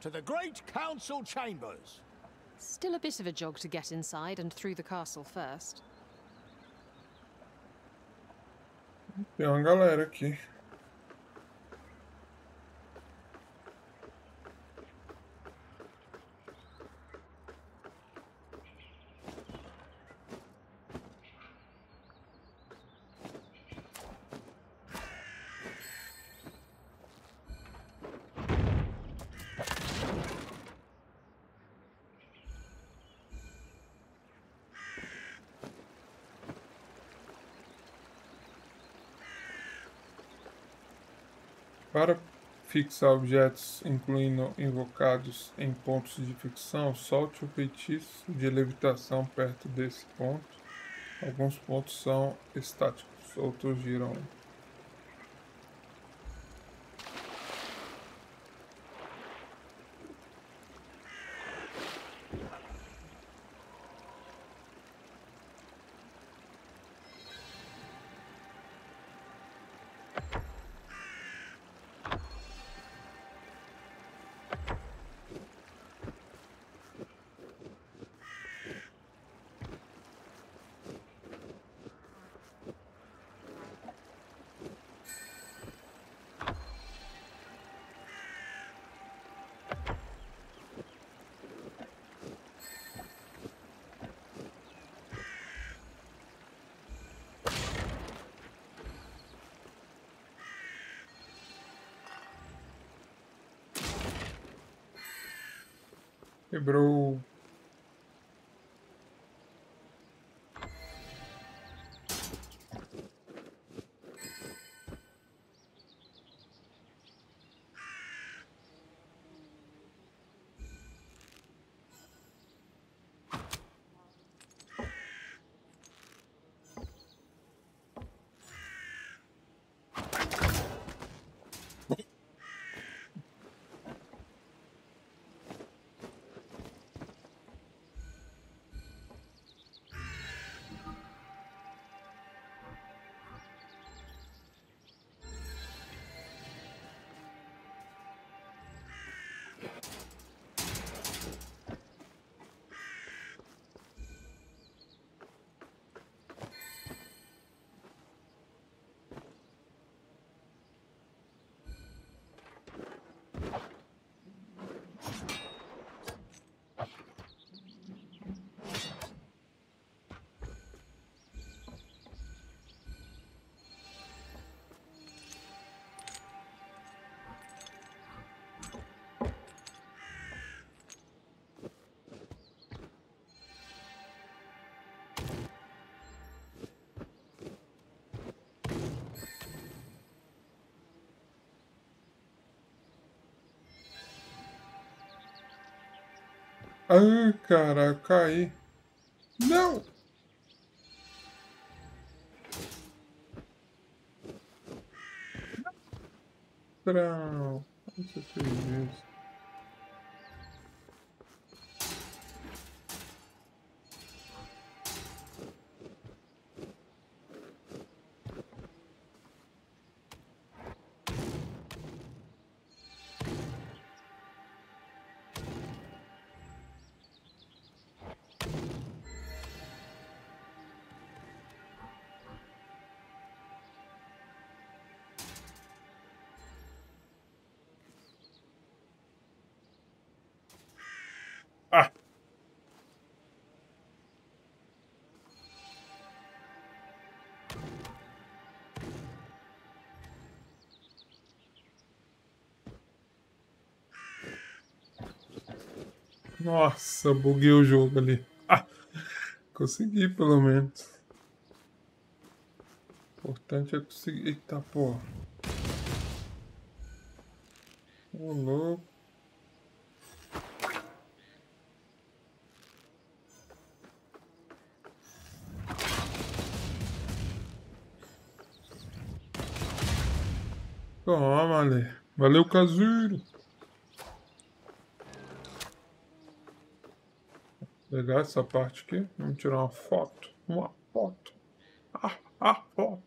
To the Great Council Chambers. Still a bit of a jog to get inside and through the castle first. Tem uma galera aqui. Fixar objetos, incluindo invocados em pontos de ficção, solte o feitiço de levitação perto desse ponto. Alguns pontos são estáticos, outros giram. bro. Ai, cara, caí. Não! Não. Como você fez isso? Nossa, buguei o jogo ali. Ah, consegui pelo menos. O importante é conseguir. Eita porra. Ô louco. Toma, Ale. Valeu, Cazuiro. Legal essa parte aqui. Vamos tirar uma foto. Uma foto. Ah, ah, foto.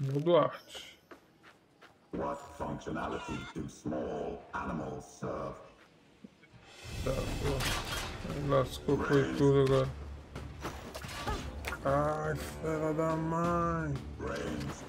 Modo arte. What functionality do small animals serve? Tá, pô. Lascou, foi tudo agora. Ai, fera da mãe. Brains.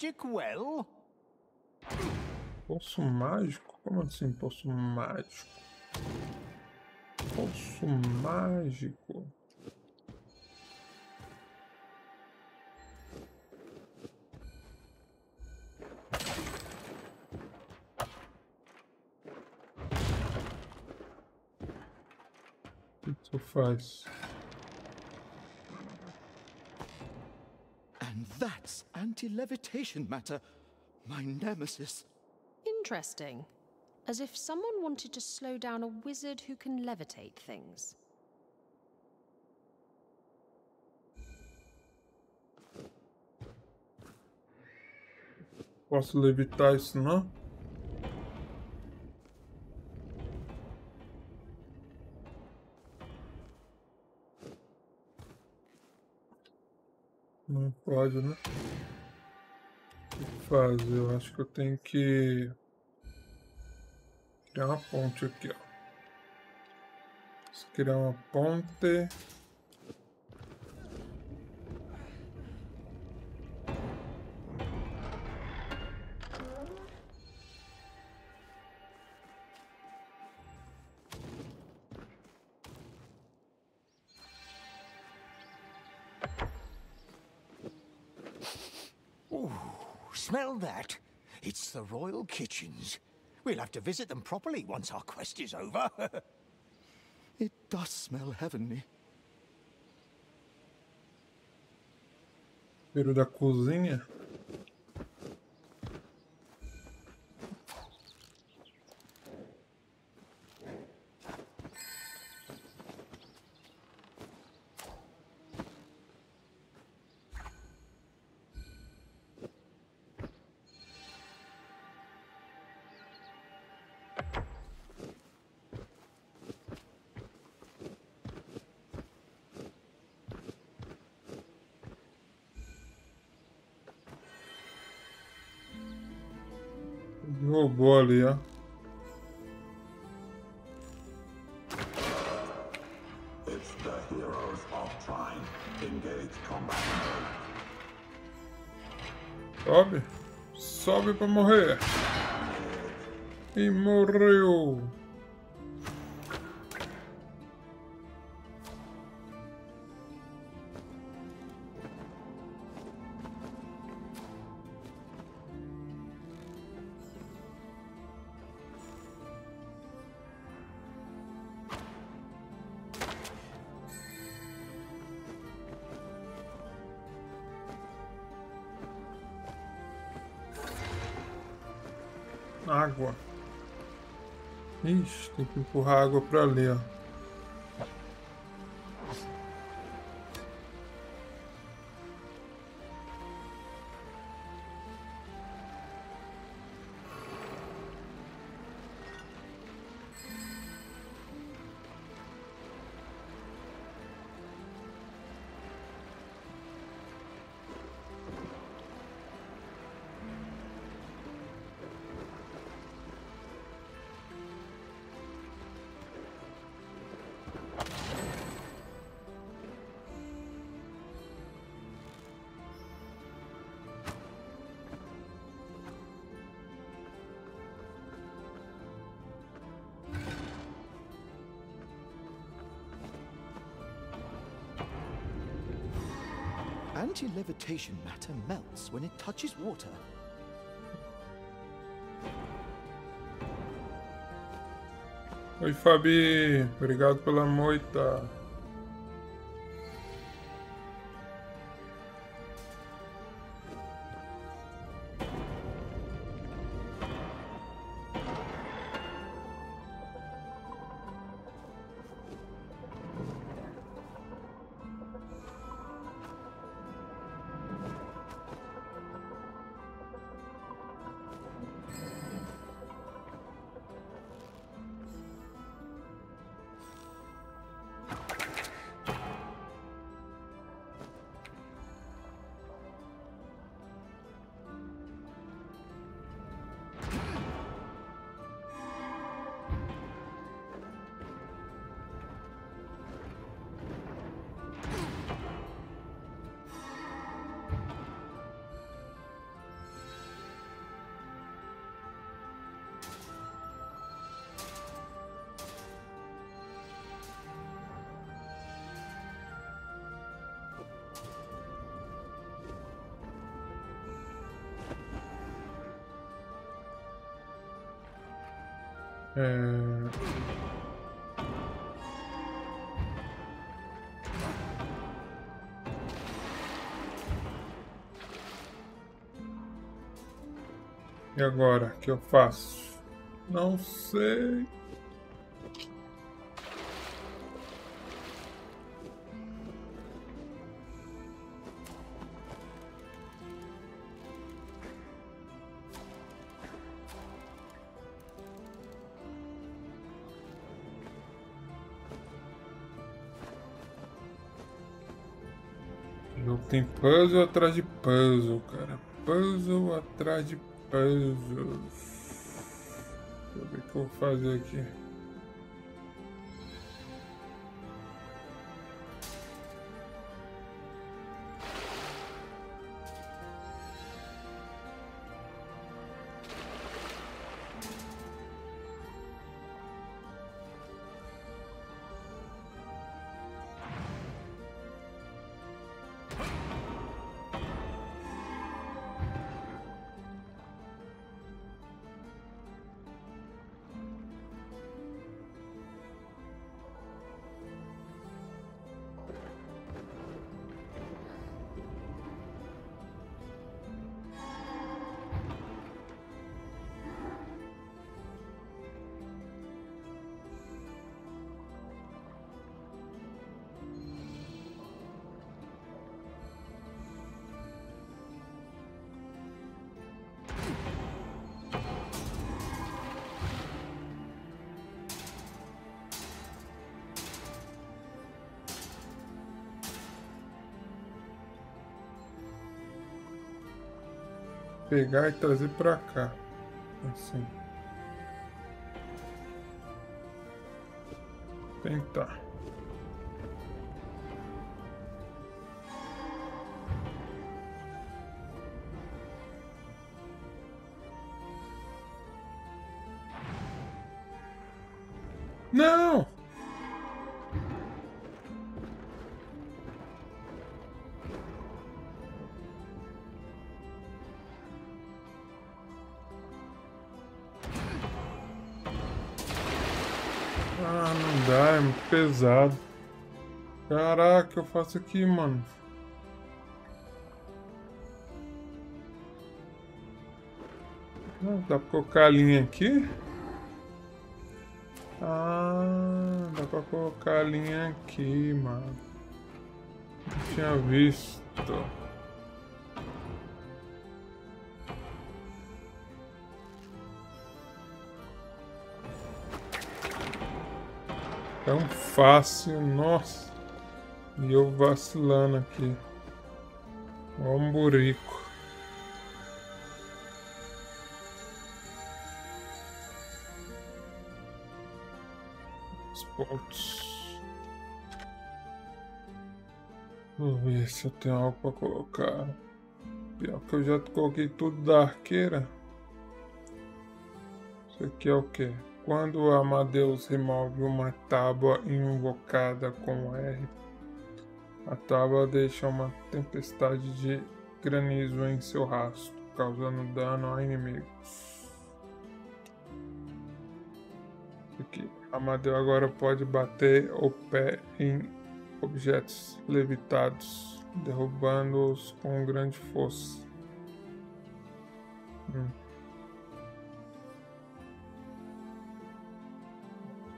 Magic well? Poço mágico? Como assim, poço mágico? Poço mágico? O que isso faz? Anti-levitation matter. My nemesis. Interesting. As if someone wanted to slow down a wizard who can levitate things. Posso levitar isso não? Não pode, né? Fazer? Eu acho que eu tenho que criar uma ponte aqui, ó. Criar uma ponte. Smell that? It's the royal kitchens. We'll have to visit them properly once our quest is over. It does smell heavenly. Cheiro da cozinha. Sobe pra morrer. E morreu. Ixi, tem que empurrar água pra ali, ó. Anti-levitation matter melts when it touches water. Oi, Fabi. Obrigado pela moita. E agora, o que eu faço? Não sei. O jogo tem puzzle atrás de puzzle, cara. Puzzle atrás de eu ver o que eu vou fazer aqui. Pegar e trazer pra cá. Assim. Tentar. Pesado. Caraca, eu faço aqui, mano? Dá pra colocar a linha aqui? Ah, dá pra colocar a linha aqui, mano. Não tinha visto. Tão fácil, nossa. E eu vacilando aqui. Ó um burico. Os pontos. Vou ver se eu tenho algo pra colocar. Pior que eu já coloquei tudo da arqueira. Isso aqui é o que? Quando Amadeus remove uma tábua invocada com R, A tábua deixa uma tempestade de granizo em seu rastro, causando dano a inimigos. Aqui. Agora pode bater o pé em objetos levitados, derrubando-os com grande força. Hum.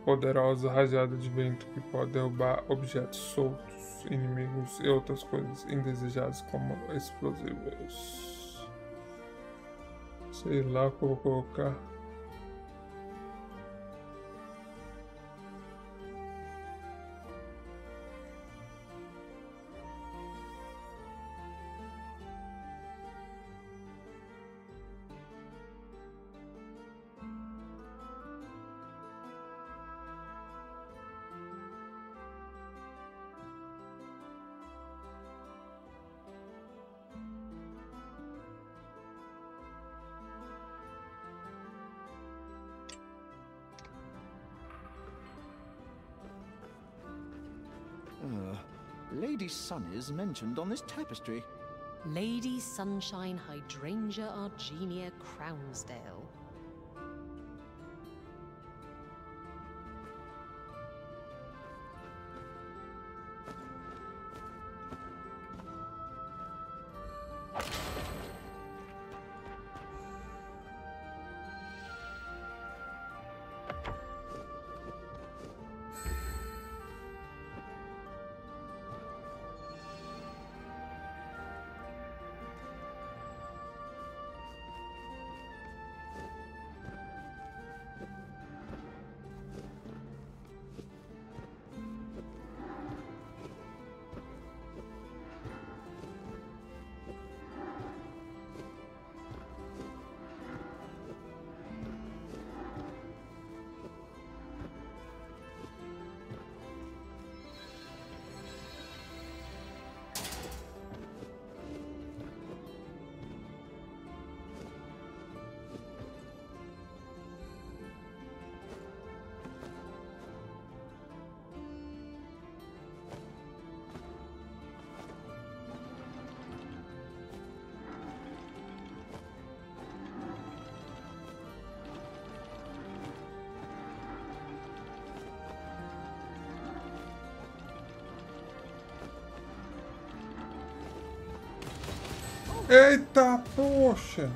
Poderosa rajada de vento que pode derrubar objetos soltos, inimigos e outras coisas indesejadas como explosivos. Sei lá vou colocar. Sun is mentioned on this tapestry. Lady Sunshine Hydrangea Argenia Crownsdale. Eita, poxa!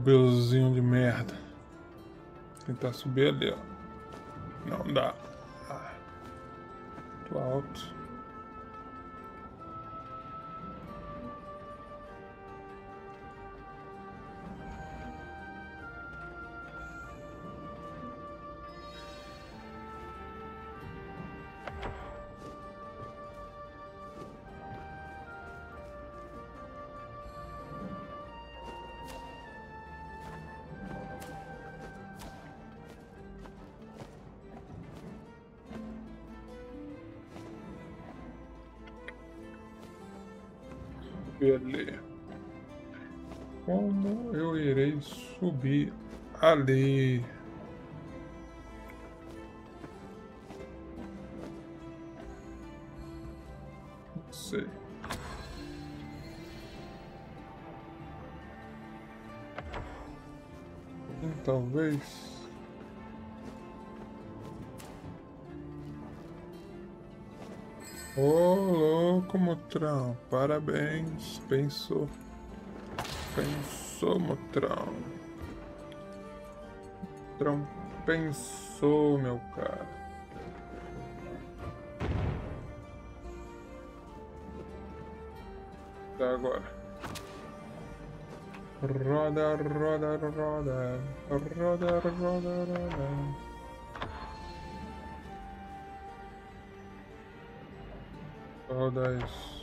Robeuzinho de merda. Tentar subir ali, ó. Ali. Como eu irei subir ali? Motrão. Parabéns. Pensou. Pensou, Motrão. Motrão pensou, meu cara. Tá agora. Roda, roda, roda. Roda, roda, roda. Roda isso.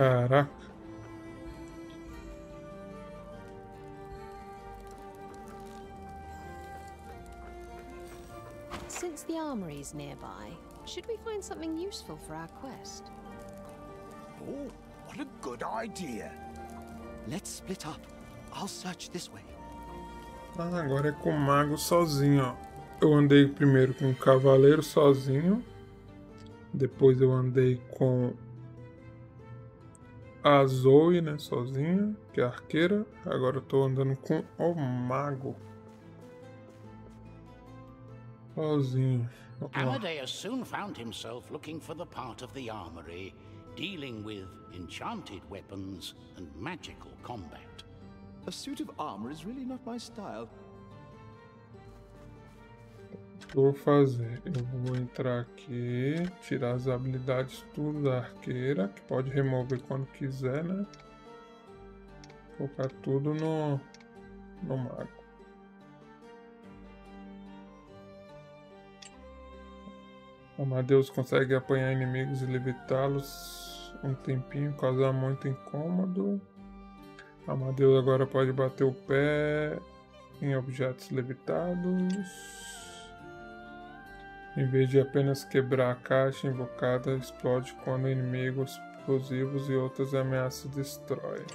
Caraca. Since the armory is nearby, should we find something useful for our quest? Oh, what a good idea. Let's split up. I'll search this way. Ah, agora é com o mago sozinho, ó. Eu andei primeiro com o cavaleiro sozinho. Depois eu andei com a Zoe, né, sozinha, que é a arqueira. Agora eu tô andando com o mago. Sozinho. Amadeus soon found himself looking for the part of the armory dealing with enchanted weapons and magical combat. A suit of armor is really not my style. Que eu vou fazer? Eu vou entrar aqui, tirar as habilidades tudo da arqueira, que pode remover quando quiser, né? Colocar tudo no, no mago. Amadeus consegue apanhar inimigos e levitá-los um tempinho, causar muito incômodo. Amadeus agora pode bater o pé em objetos levitados. Em vez de apenas quebrar a caixa invocada, explode quando inimigos explosivos e outras ameaças destrói.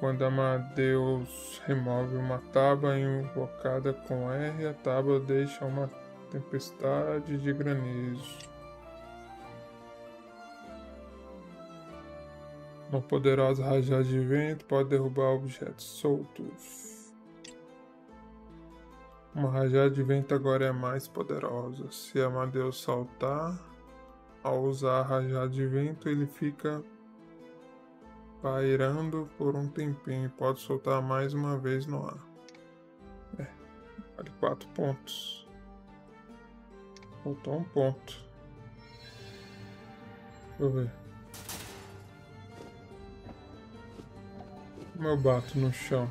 Quando Amadeus remove uma tábua invocada com R, a tábua deixa uma tempestade de granizo. Uma poderosa rajada de vento pode derrubar objetos soltos. Uma rajada de vento agora é mais poderosa. Se Amadeus saltar, ao usar a rajada de vento, ele fica pairando por um tempinho. Pode soltar mais uma vez no ar. É, vale 4 pontos. Faltou um ponto. Deixa eu ver. Como eu bato no chão?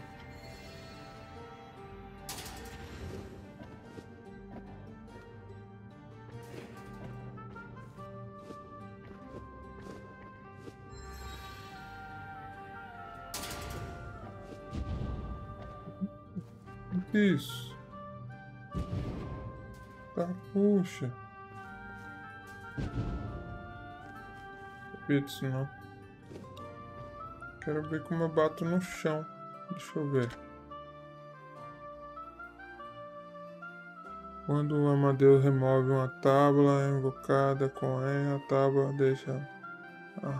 Isso? Tá, puxa. Não disso não. Quero ver como eu bato no chão. Deixa eu ver. Quando o Amadeus remove uma tábua invocada com E, a tábua deixa. Ah,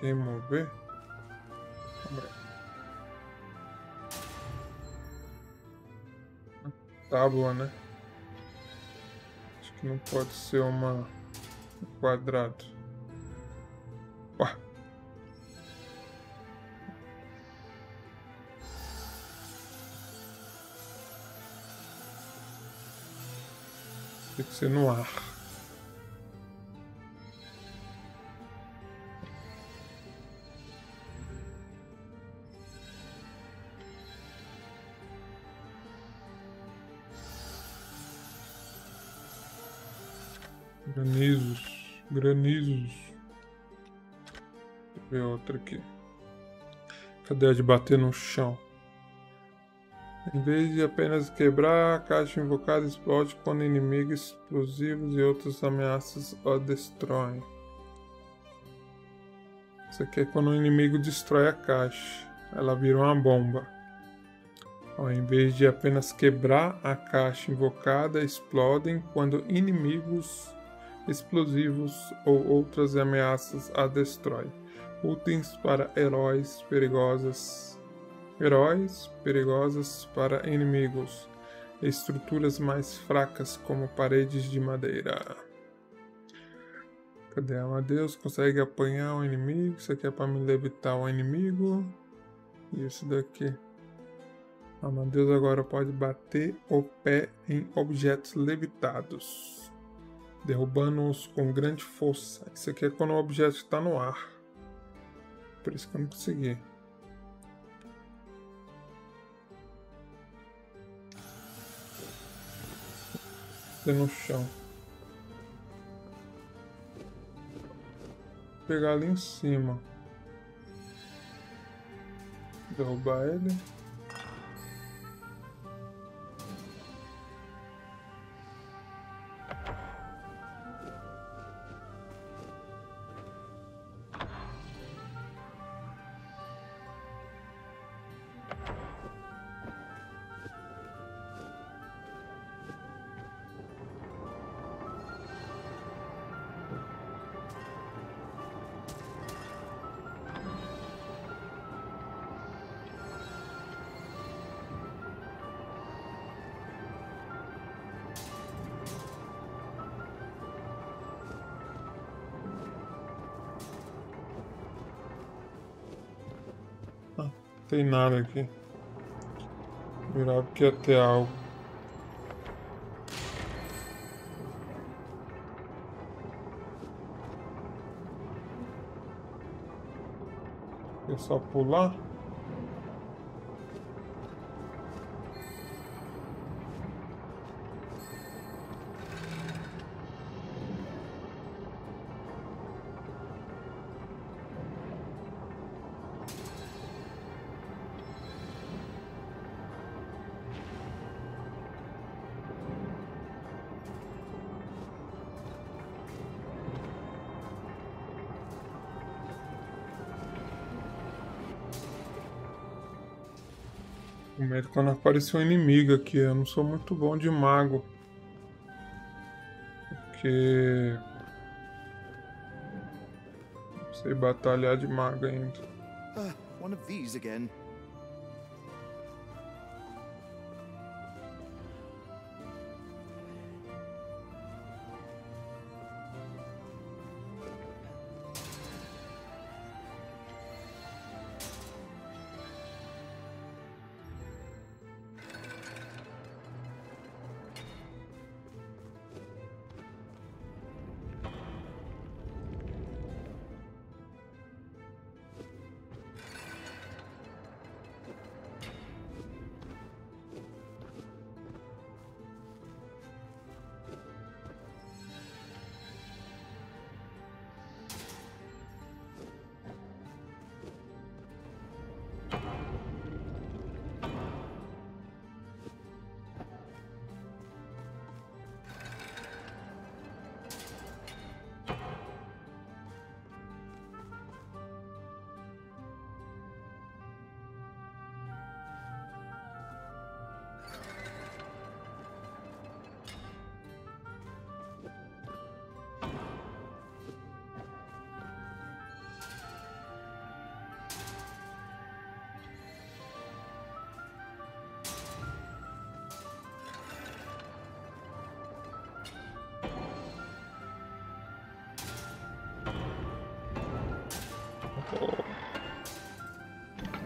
quem Tábua, né? Acho que não pode ser uma um quadrado. Ué. Tem que ser no ar. Granizos, granizos. Deixa eu ver outra aqui. Cadê a de bater no chão? Em vez de apenas quebrar, a caixa invocada explode quando inimigos explosivos e outras ameaças a destroem. Isso aqui é quando o inimigo destrói a caixa. Ela vira uma bomba. Ao invés de apenas quebrar, a caixa invocada explodem quando inimigos explosivos ou outras ameaças a destroem. Úteis para heróis perigosos heróis perigosas para inimigos, estruturas mais fracas como paredes de madeira. Cadê Amadeus? Consegue apanhar o inimigo? Isso aqui é para me levitar o inimigo. E esse daqui. Amadeus agora pode bater o pé em objetos levitados, derrubando-os com grande força. Isso aqui é quando o objeto está no ar. Por isso que eu não consegui. no chão. Vou pegar ali em cima. Derrubar ele. Tem nada aqui. Virava que ia ter algo. É só pular. Quando apareceu um inimigo aqui. Eu não sou muito bom de mago. Porque. Não sei batalhar de mago ainda. Ah, one of these again.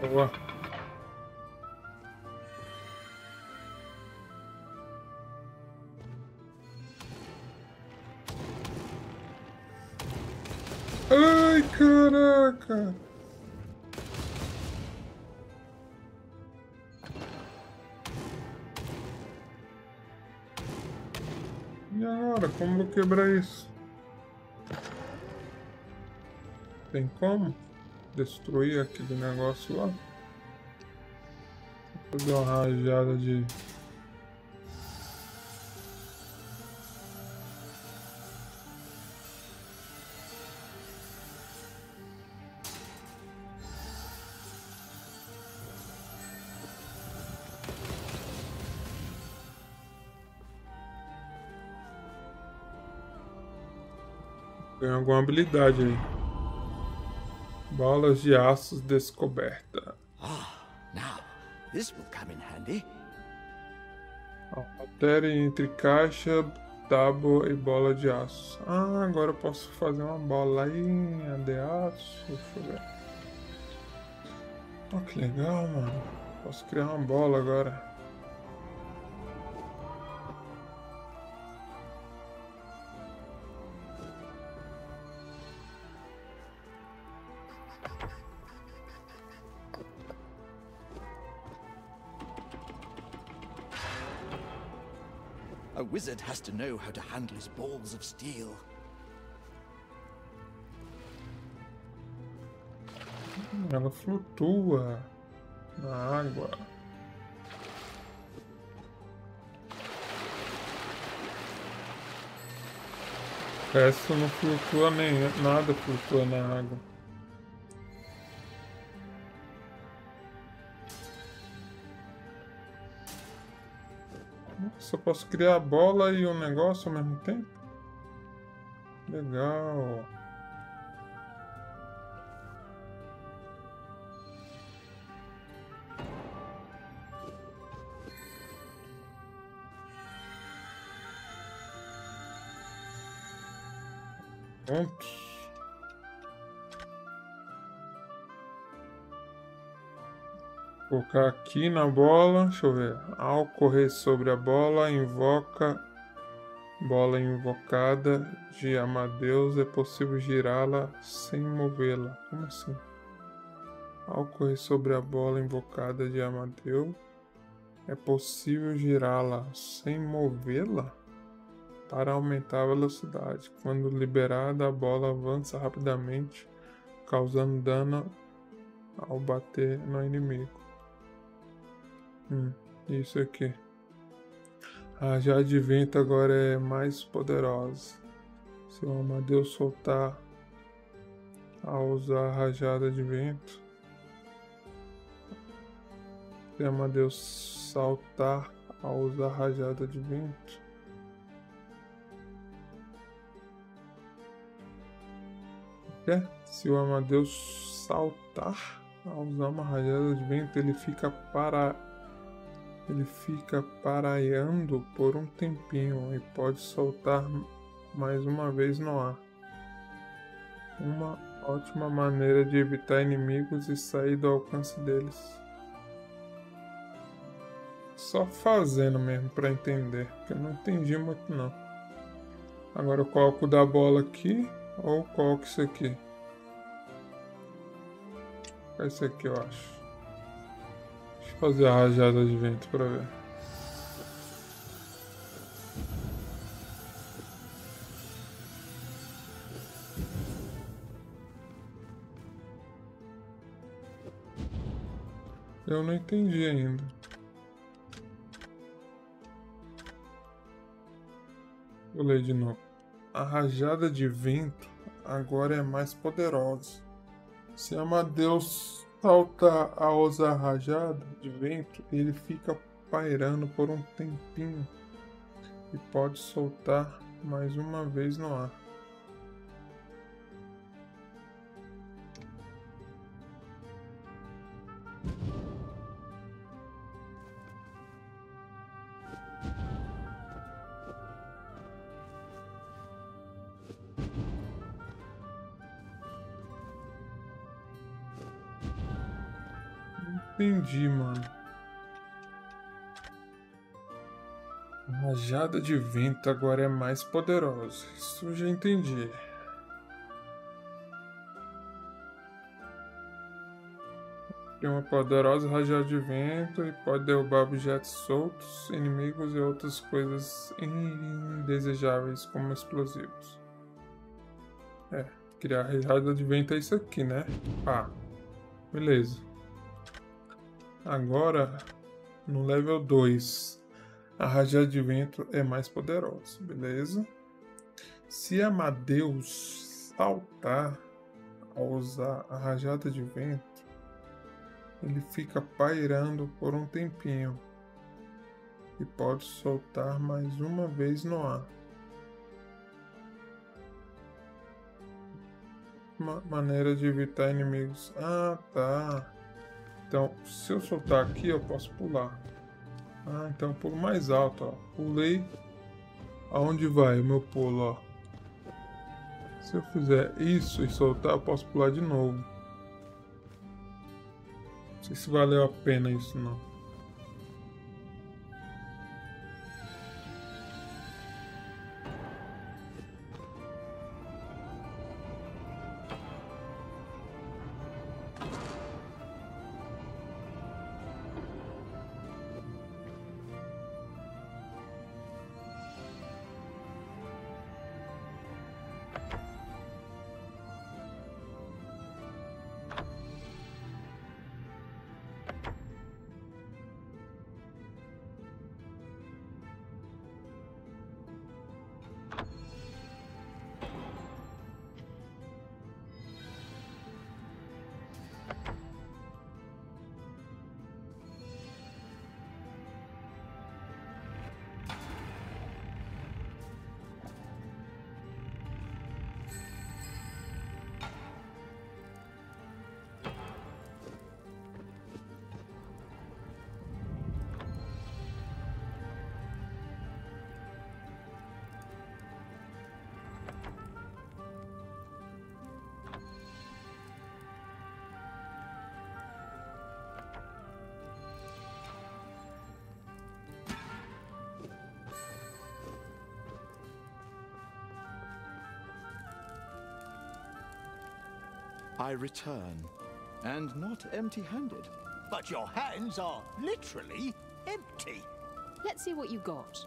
Boa. Ai, caraca! E agora, como vou quebrar isso? Tem como? Destruir aquele negócio lá? Vou fazer uma rajada de... Tem alguma habilidade aí. Bolas de aços descoberta. Now, this will come in handy. Altere entre caixa, tábua e bola de aço. Ah, agora eu posso fazer uma bolinha de aço. Deixa. Oh, que legal, mano. Posso criar uma bola agora. A wizard has to know how to handle his balls of steel. Ela flutua na água. O não flutua nem nada flutua na água. Posso criar a bola e um negócio ao mesmo tempo? Legal. Pronto. Colocar aqui na bola. Deixa eu ver. Ao correr sobre a bola, invoca. Bola invocada de Amadeus. É possível girá-la sem movê-la. Como assim? Ao correr sobre a bola invocada de Amadeus. É possível girá-la sem movê-la? Para aumentar a velocidade. Quando liberada, a bola avança rapidamente, causando dano ao bater no inimigo. Hum, isso aqui. A já de vento agora é mais poderosa. Se o Amadeus soltar ao usar a rajada de vento, se o Amadeus saltar ao usar a rajada de vento, é? se o Amadeus saltar ao usar uma rajada de vento, ele fica para ele fica paraiando por um tempinho e pode soltar mais uma vez no ar. Uma ótima maneira de evitar inimigos e sair do alcance deles. Só fazendo mesmo para entender, porque eu não entendi muito não. Agora eu coloco da bola aqui ou coloco isso aqui. Esse aqui eu acho. Fazer a rajada de vento para ver. Eu não entendi ainda. Vou ler de novo. A rajada de vento agora é mais poderosa. Se Amadeus saltar a usar a rajada de vento, ele fica pairando por um tempinho e pode soltar mais uma vez no ar. Entendi, mano. Rajada de vento agora é mais poderosa. Isso eu já entendi. Tem uma poderosa rajada de vento e pode derrubar objetos soltos, inimigos e outras coisas indesejáveis como explosivos. É, criar rajada de vento é isso aqui, né? Ah, beleza. Agora, no level 2, a rajada de vento é mais poderosa, beleza? Se Amadeus saltar ao usar a rajada de vento, ele fica pairando por um tempinho e pode soltar mais uma vez no ar. Maneira de evitar inimigos. Ah, tá. Então, se eu soltar aqui, eu posso pular. Ah, então eu pulo mais alto, ó. Pulei. Aonde vai o meu pulo, ó? Se eu fizer isso e soltar, eu posso pular de novo. Não sei se valeu a pena isso, não. I return, and not empty handed. But your hands are literally empty. Let's see what you got.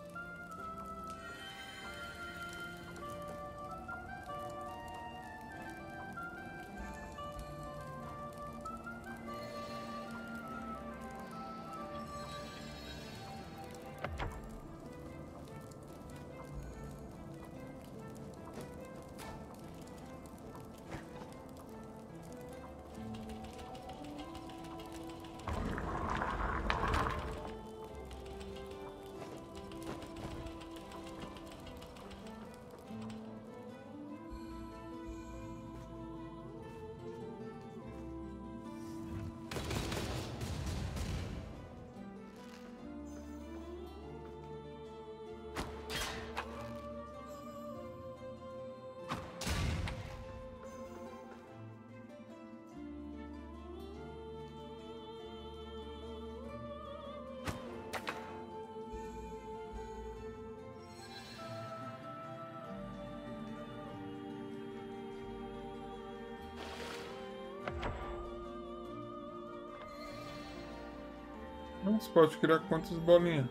Você pode criar quantas bolinhas?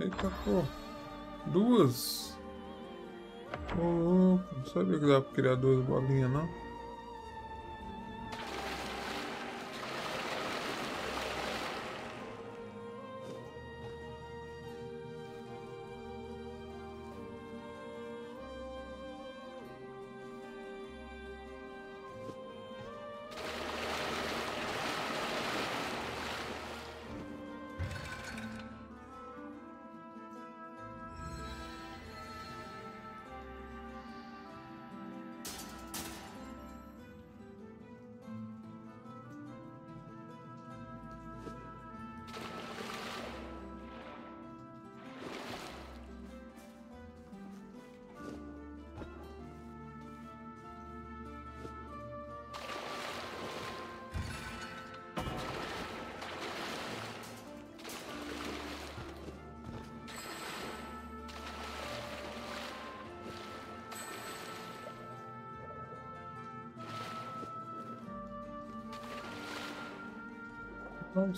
Eita pô. Duas? Ô louco, não sabia que dava pra criar duas bolinhas não.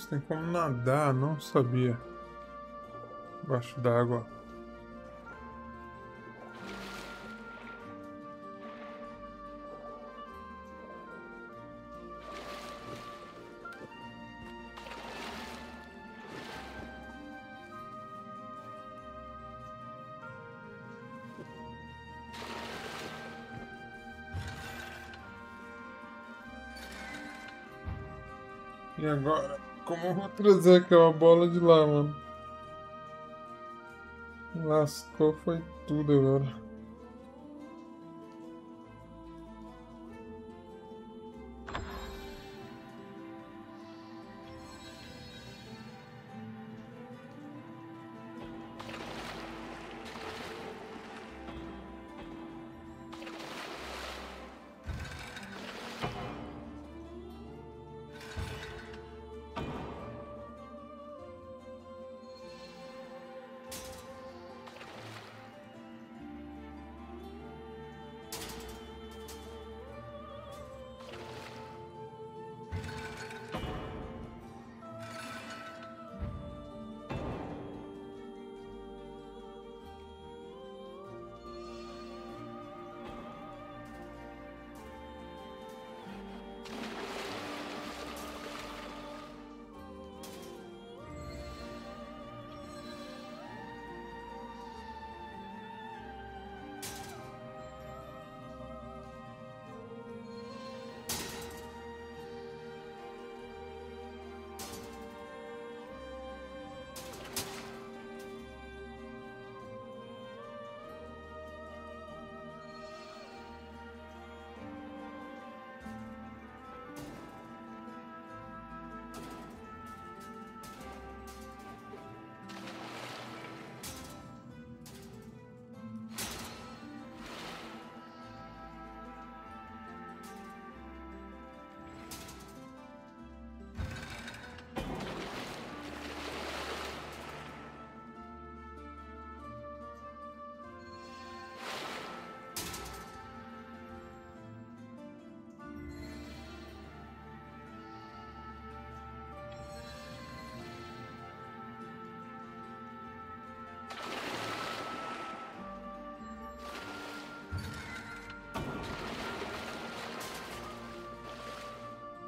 Tem como nadar, não sabia. Embaixo d'água. E agora? Como eu vou trazer aquela bola de lá, mano? Lascou foi tudo agora.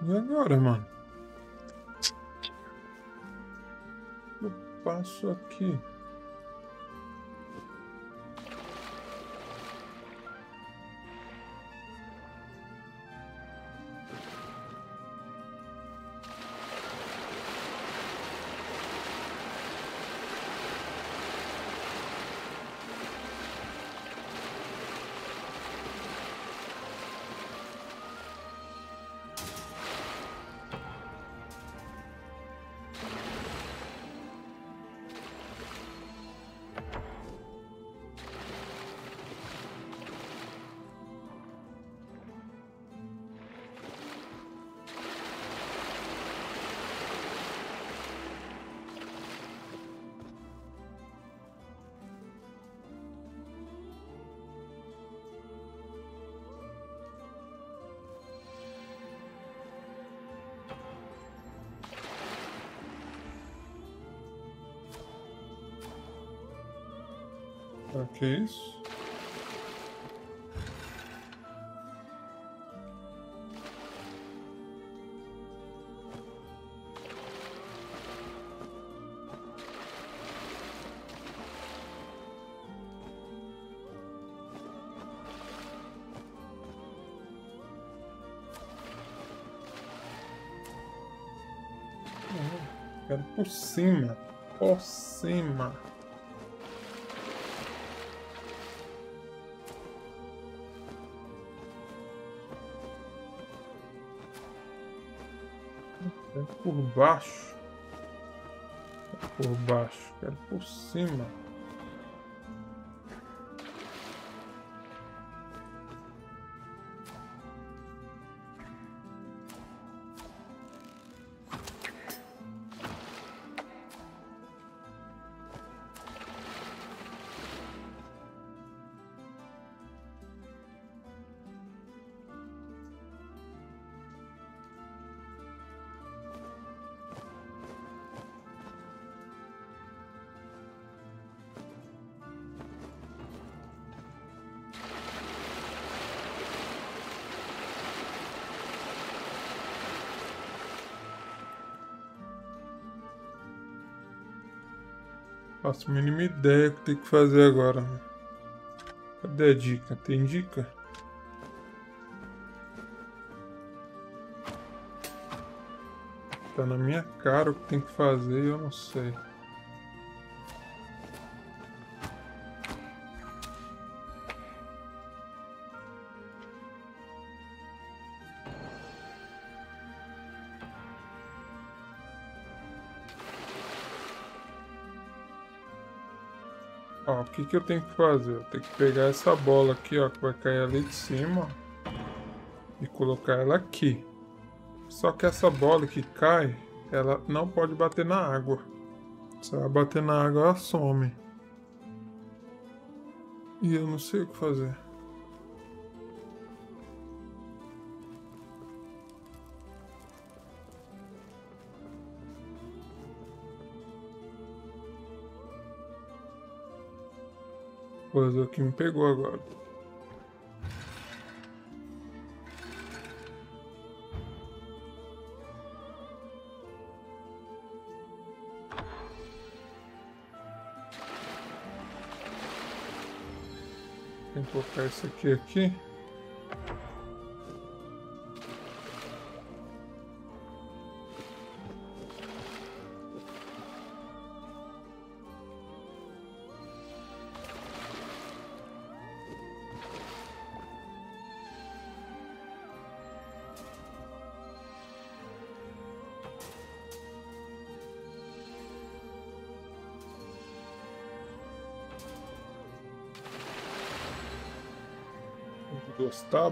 E agora, mano? Eu passo aqui. Pra que isso? Quero por cima. Por cima. Por baixo. Por baixo. Quero por cima. Faço a mínima ideia o que tem que fazer agora. Cadê a dica? Tem dica? Tá na minha cara o que tem que fazer e eu não sei. Que que eu tenho que fazer? Eu tenho que pegar essa bola aqui, ó, que vai cair ali de cima, e colocar ela aqui. Só que essa bola que cai, ela não pode bater na água. Se ela bater na água, ela some. E eu não sei o que fazer. Coisa que me pegou agora. Tem que colocar isso aqui aqui.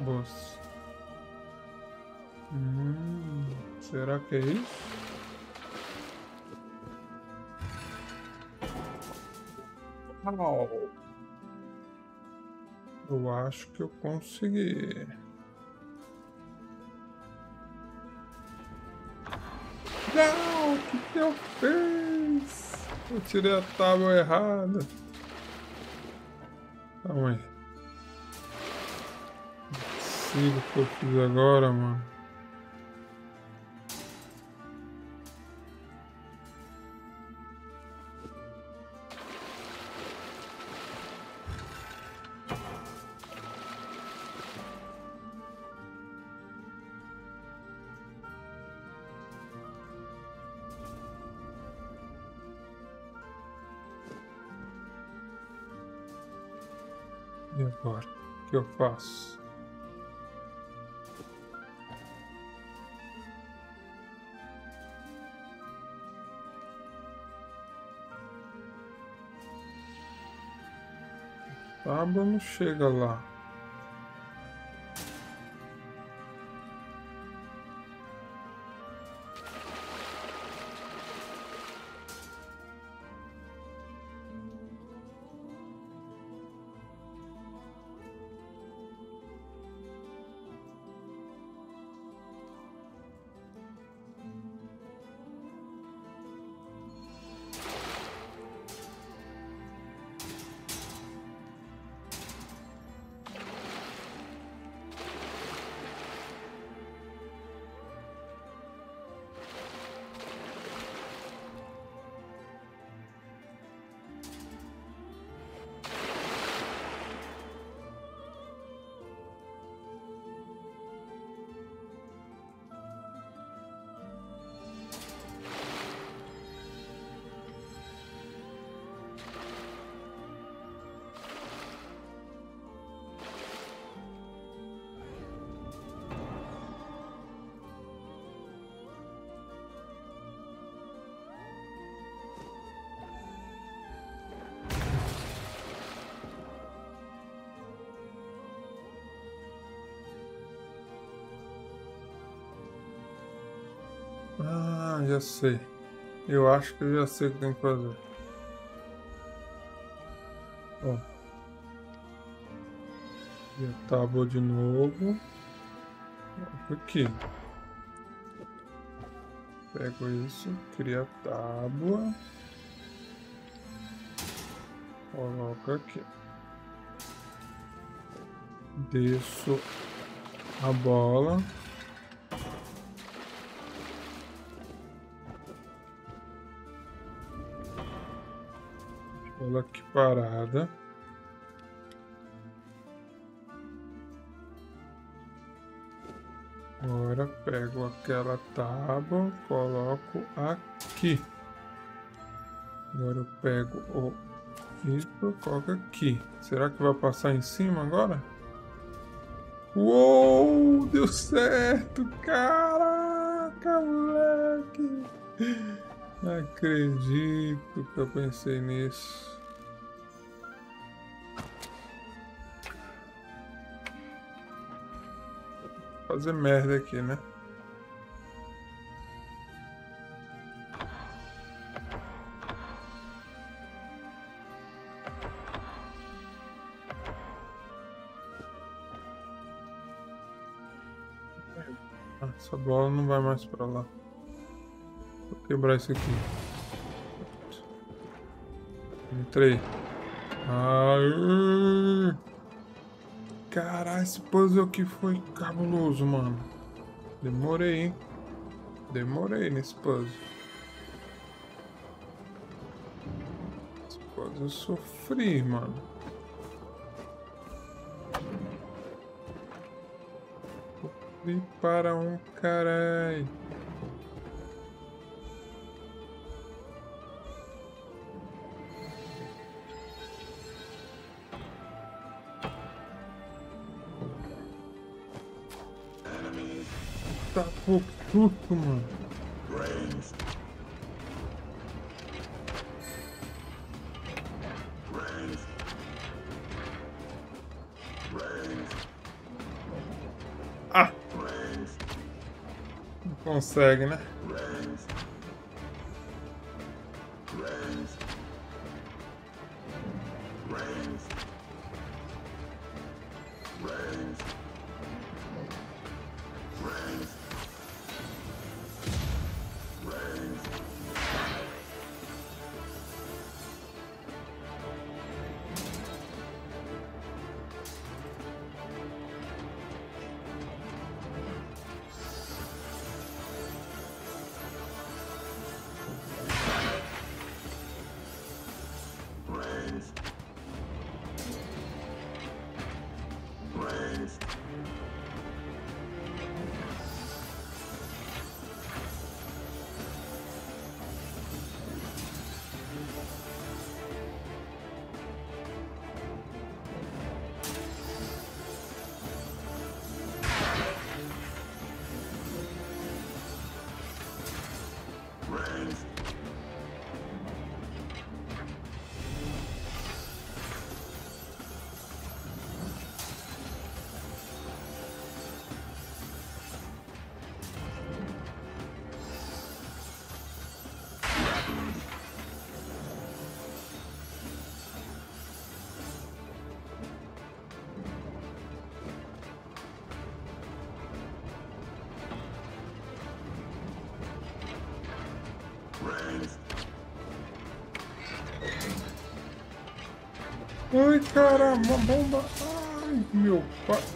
Tábuas. Hum, será que é isso? Eu acho que eu consegui. Não, o que, que eu fiz? Eu tirei a tábua errada. Calma aí. Siga o que eu fiz agora, mano. E agora? O que eu faço? Tábua não chega lá. Já sei. Eu acho que eu já sei o que tem que fazer. Ó. E a tábua de novo. Aqui. Pego isso, cria tábua. Coloco aqui. Desço a bola. Ela aqui parada. Agora pego aquela tábua, coloco aqui. Agora eu pego o isso, coloco aqui. Será que vai passar em cima agora? Uou, deu certo! Caraca, moleque! Não acredito que eu pensei nisso. Fazer merda aqui, né? Essa bola não vai mais pra lá. Vou quebrar isso aqui. Entrei. Ah, Caralho, esse puzzle aqui foi cabuloso, mano. Demorei, hein? Demorei nesse puzzle. Esse puzzle eu sofri, mano. Sofri para um caralho. susto, mano. Ah! Não consegue, né? Ai, caramba, bomba. Ai, meu pai.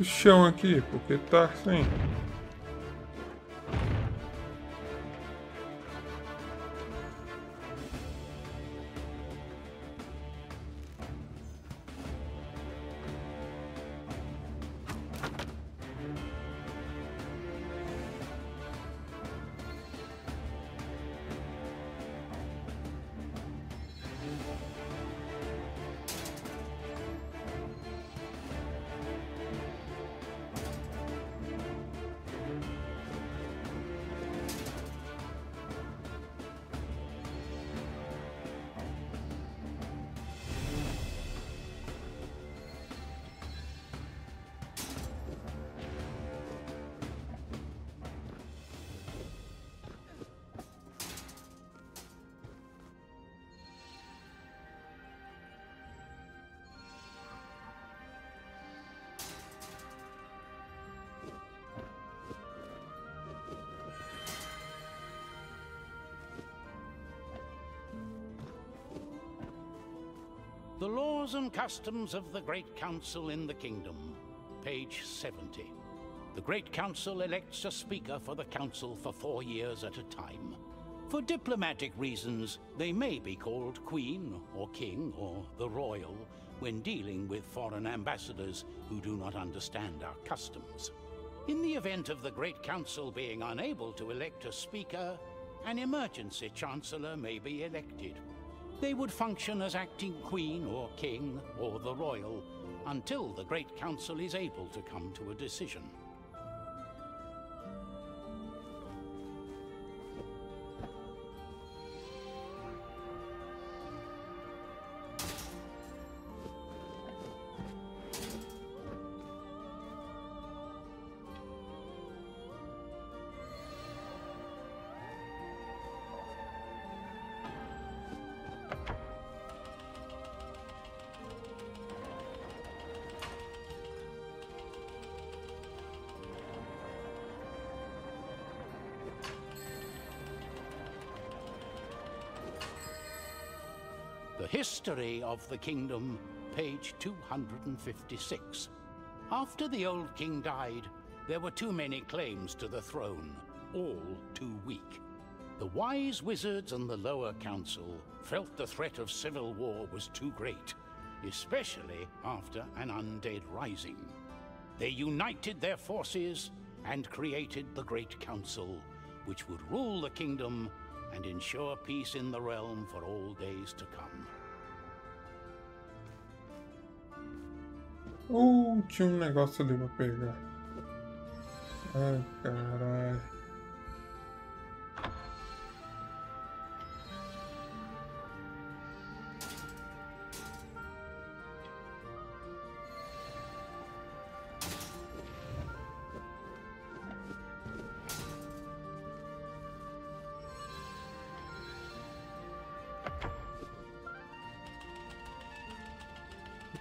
Esse chão aqui, porque tá assim. The laws and customs of the Great Council in the Kingdom. Page 70. The Great Council elects a speaker for the Council for four years at a time. For diplomatic reasons, they may be called Queen or King or the Royal when dealing with foreign ambassadors who do not understand our customs. In the event of the Great Council being unable to elect a speaker, an emergency chancellor may be elected. They would function as acting queen or king or the royal until the Great Council is able to come to a decision. Of the Kingdom, page 256. After the old king died, there were too many claims to the throne, all too weak. The wise wizards and the lower council felt the threat of civil war was too great, especially after an undead rising. They united their forces and created the Great Council, which would rule the kingdom and ensure peace in the realm for all days to come. Uh, tinha um negócio ali pra pegar. Ai, caralho.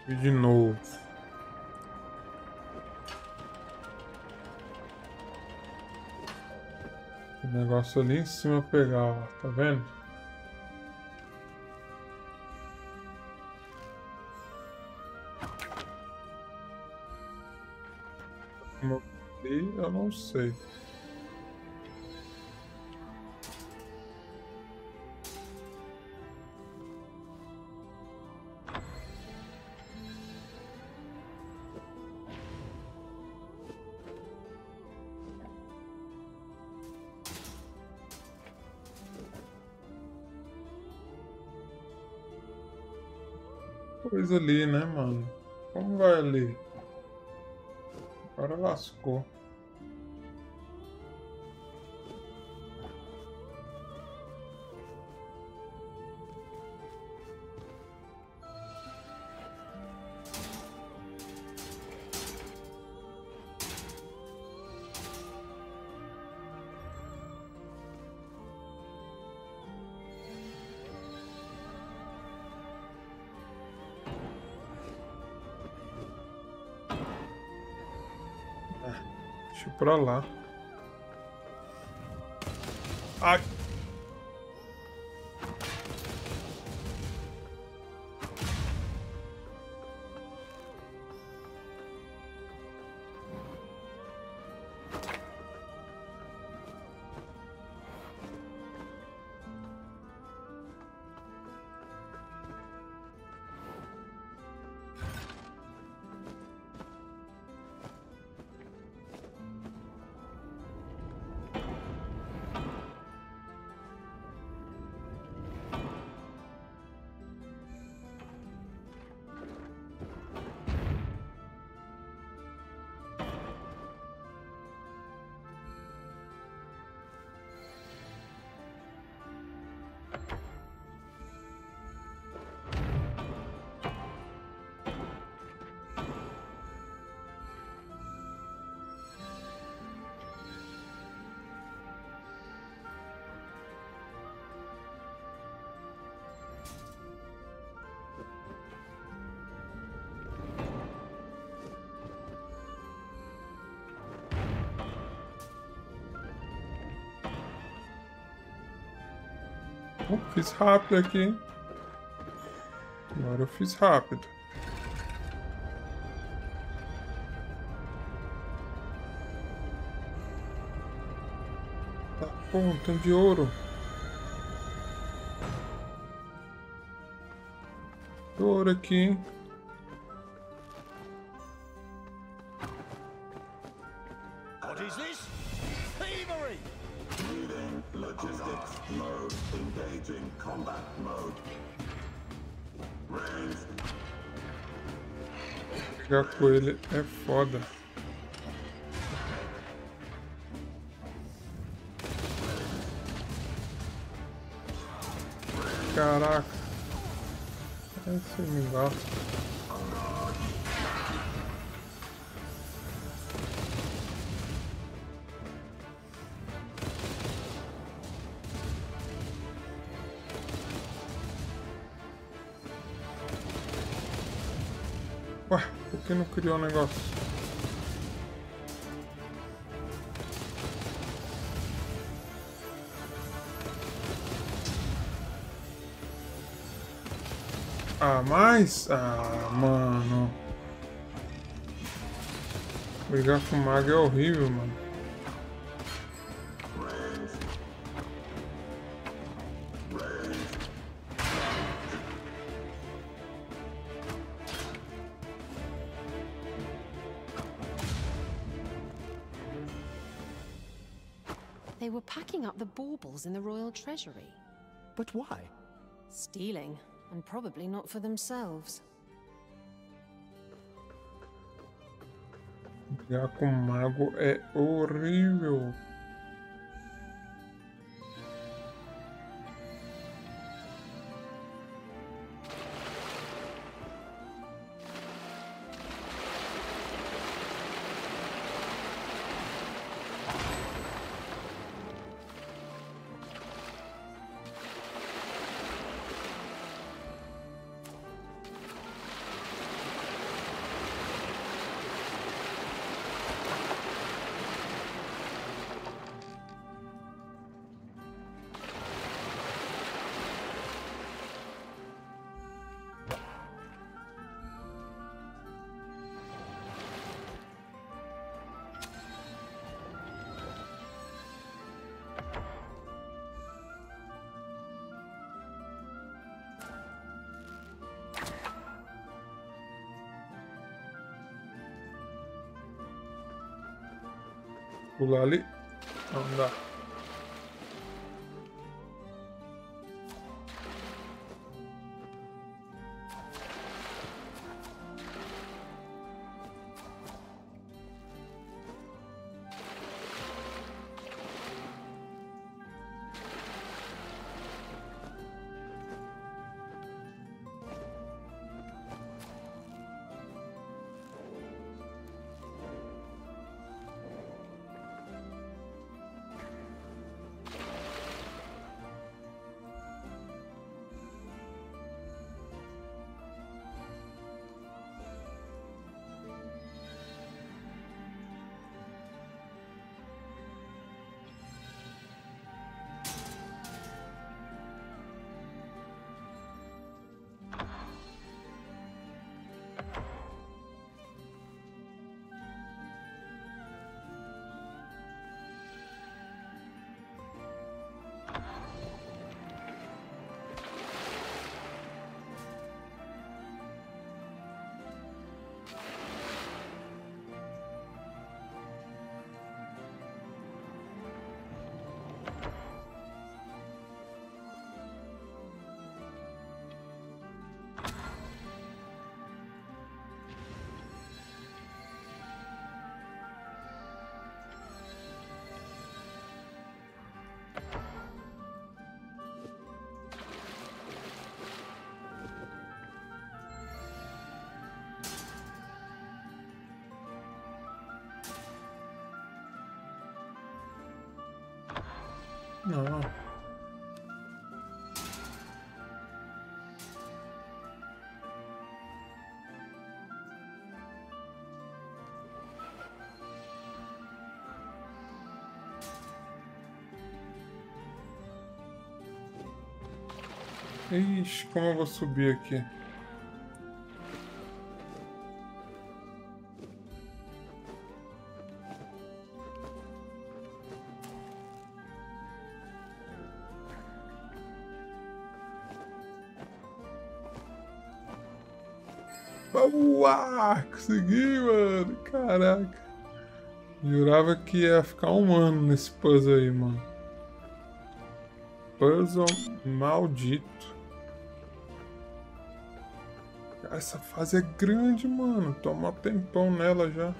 De novo. O negócio ali em cima pegar, ó, tá vendo? Eu não sei. Ali, né, mano? Como vai ali? Agora lascou. Pra lá. Ai! Oh, fiz rápido aqui? Agora eu fiz rápido. Tá bom, tem de ouro. Ouro aqui, hein? Pegar com ele é foda. Caraca. Esse me gasta. Criou o negócio? Ah, mais? Ah, mano. Brigar com mago é horrível, mano. Baubles in the royal treasury. But why? Stealing, and probably not for themselves. Brigar com mago eh, é horrível. Pular ali. Não. Ixi, como eu vou subir aqui? Consegui, mano. Caraca. Jurava que ia ficar um ano nesse puzzle aí, mano. Puzzle maldito. Essa fase é grande, mano. Toma tempão nela já.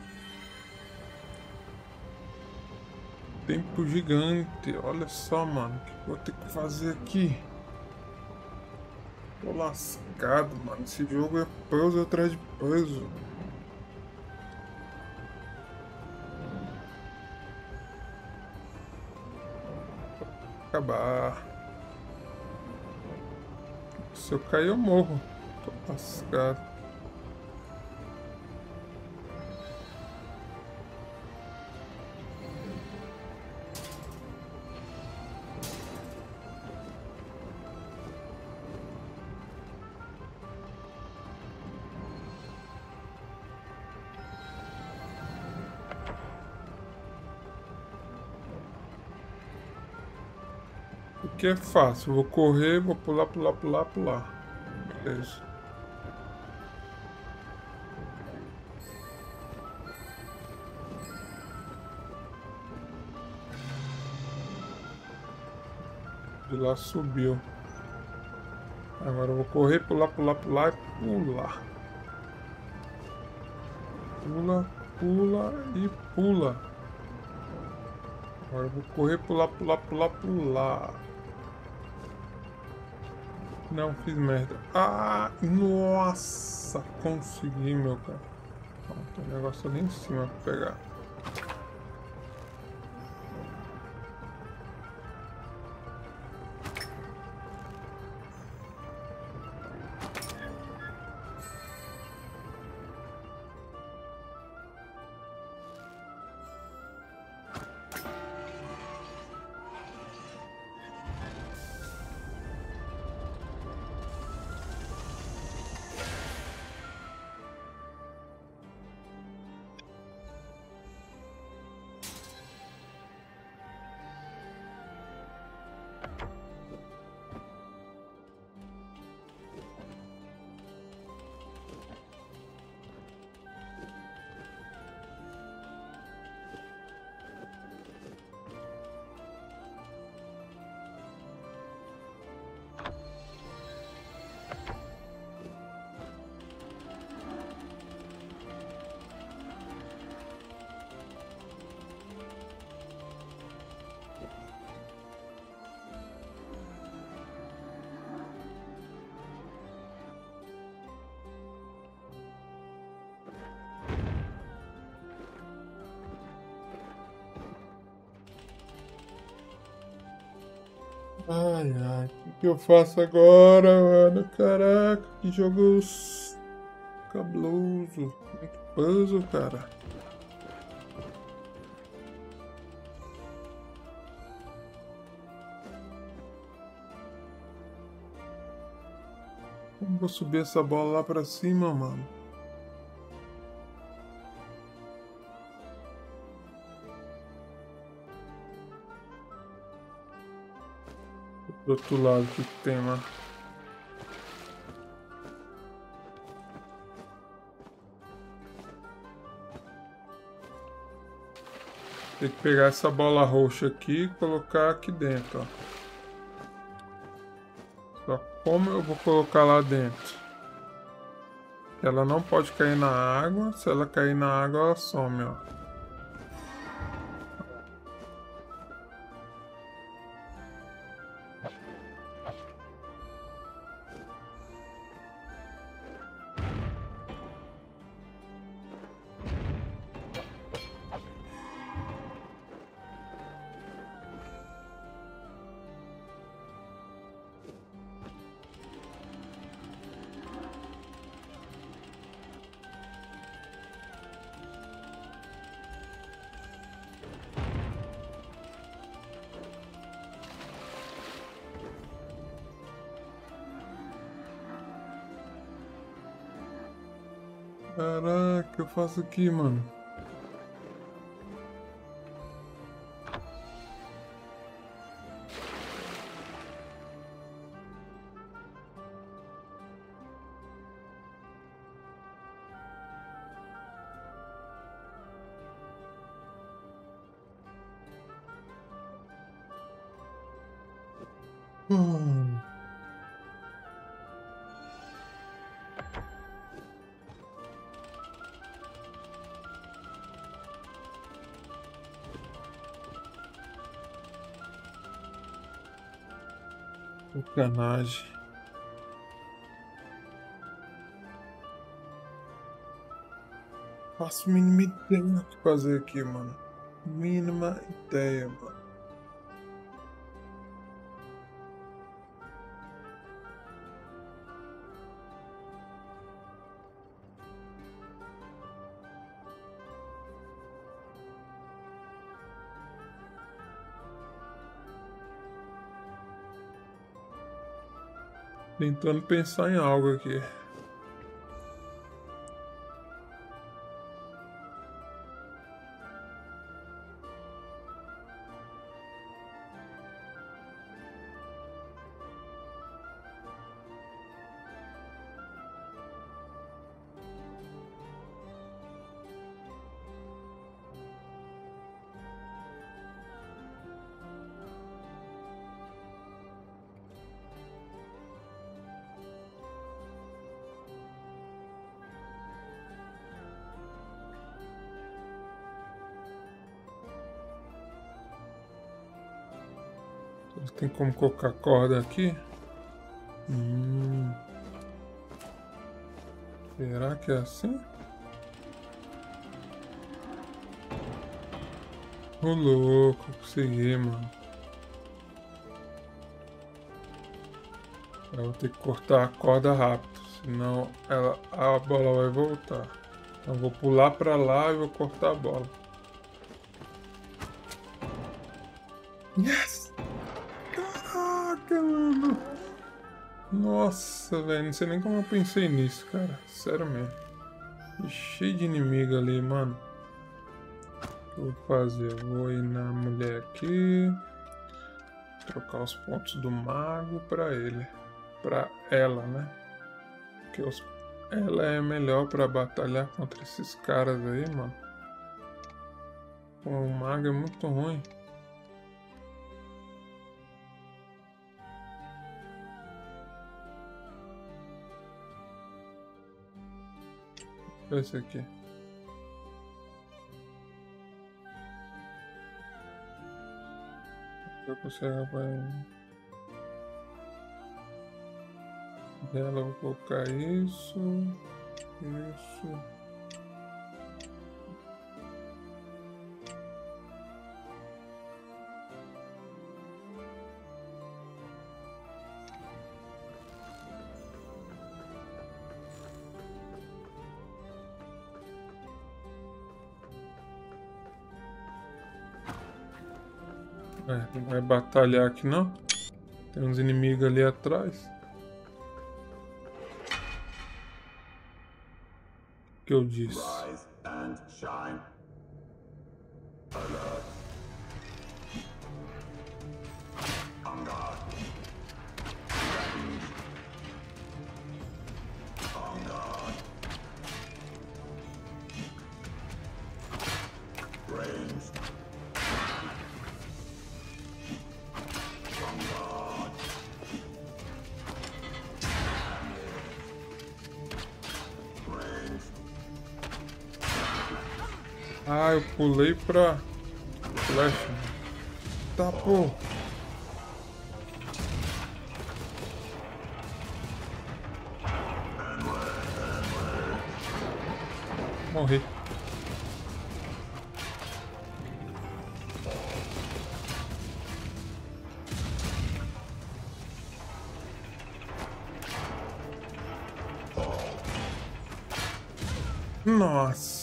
Tempo gigante. Olha só, mano. O que vou ter que fazer aqui? Tô lascado, mano. Esse jogo é puzzle atrás de puzzle. Acabar. Se eu cair, eu morro. Tô lascado. É fácil. Vou correr, vou pular, pular, pular, pular. Beleza. De lá subiu. Agora eu vou correr, pular, pular, pular e pular. Pula, pula e pula. Agora eu vou correr, pular, pular, pular, pular. Não, fiz merda. Ah, nossa, consegui, meu cara. tem um negócio ali em cima pra pegar. Ai, ai, o que, eu faço agora, mano? Caraca, que jogo cabuloso. Muito puzzle, cara. Como vou subir essa bola lá pra cima, mano? Do outro lado, o que, que tem lá? Tem que pegar essa bola roxa aqui e colocar aqui dentro, ó. Só como eu vou colocar lá dentro? Ela não pode cair na água. Se ela cair na água, ela some, ó. Caraca, o que eu faço aqui, mano? Sacanagem. Faço mínima ideia do que fazer aqui, mano. Mínima ideia, mano. Tentando pensar em algo aqui. Como colocar corda aqui? Hum. Será que é assim? Ô louco, consegui, mano. Eu vou ter que cortar a corda rápido, senão ela, a bola vai voltar. Então vou pular pra lá e vou cortar a bola. Yes! Nossa, velho, não sei nem como eu pensei nisso, cara. Sério mesmo. Cheio de inimigo ali, mano. O que eu vou fazer? Eu vou ir na mulher aqui. Trocar os pontos do mago pra ele. Pra ela, né? Porque os... ela é melhor pra batalhar contra esses caras aí, mano. o mago é muito ruim. Esse aqui. Eu consigo apanhar. Dela vou colocar isso. Isso. Não vai batalhar aqui não. Tem uns inimigos ali atrás. O que eu disse? Pra flecha. Tá, pô. Morri. Nossa.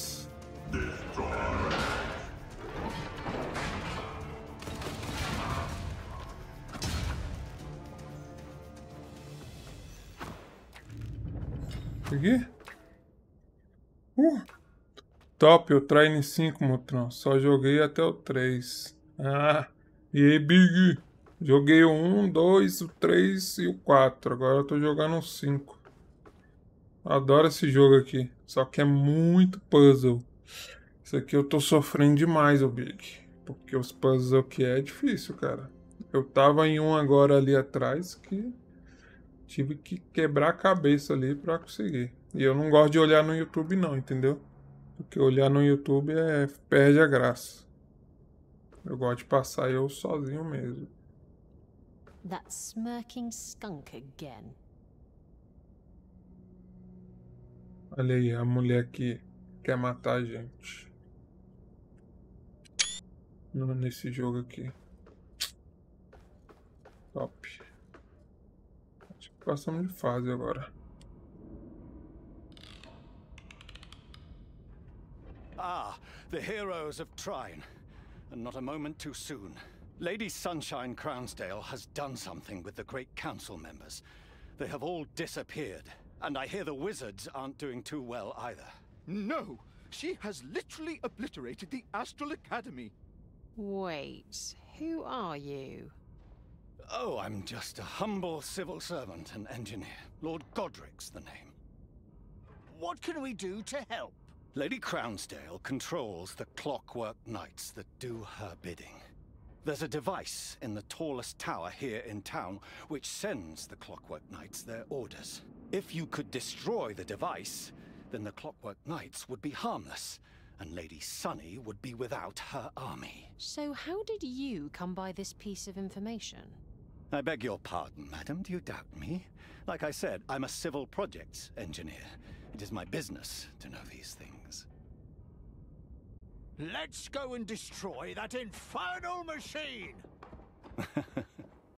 Top, traio em 5, Mutron. Só joguei até o 3. Ah, e aí, Big? Joguei o 1, 2, o 3 e o 4. Agora eu tô jogando o 5. Adoro esse jogo aqui. Só que é muito puzzle. Isso aqui eu tô sofrendo demais, o Big. Porque os puzzles aqui é difícil, cara. Eu tava em um agora ali atrás que tive que quebrar a cabeça ali pra conseguir. E eu não gosto de olhar no YouTube não, entendeu? Porque olhar no YouTube é perde a graça. Eu gosto de passar eu sozinho mesmo. That smirking skunk again. Olha aí, a mulher que quer matar a gente. Nesse jogo aqui. Top. Acho que passamos de fase agora. Ah, the heroes of Trine. And not a moment too soon. Lady Sunshine Crownsdale has done something with the great council members. They have all disappeared. And I hear the wizards aren't doing too well either. No! She has literally obliterated the Astral Academy. Wait, who are you? Oh, I'm just a humble civil servant and engineer. Lord Godric's the name. What can we do to help? Lady Crownsdale controls the clockwork knights that do her bidding. There's a device in the tallest tower here in town which sends the clockwork knights their orders. If you could destroy the device, then the clockwork knights would be harmless, and Lady Sunny would be without her army. So, how did you come by this piece of information? I beg your pardon, madam. Do you doubt me? Like I said, I'm a civil projects engineer. It is my business to know these things. Let's go and destroy that infernal machine!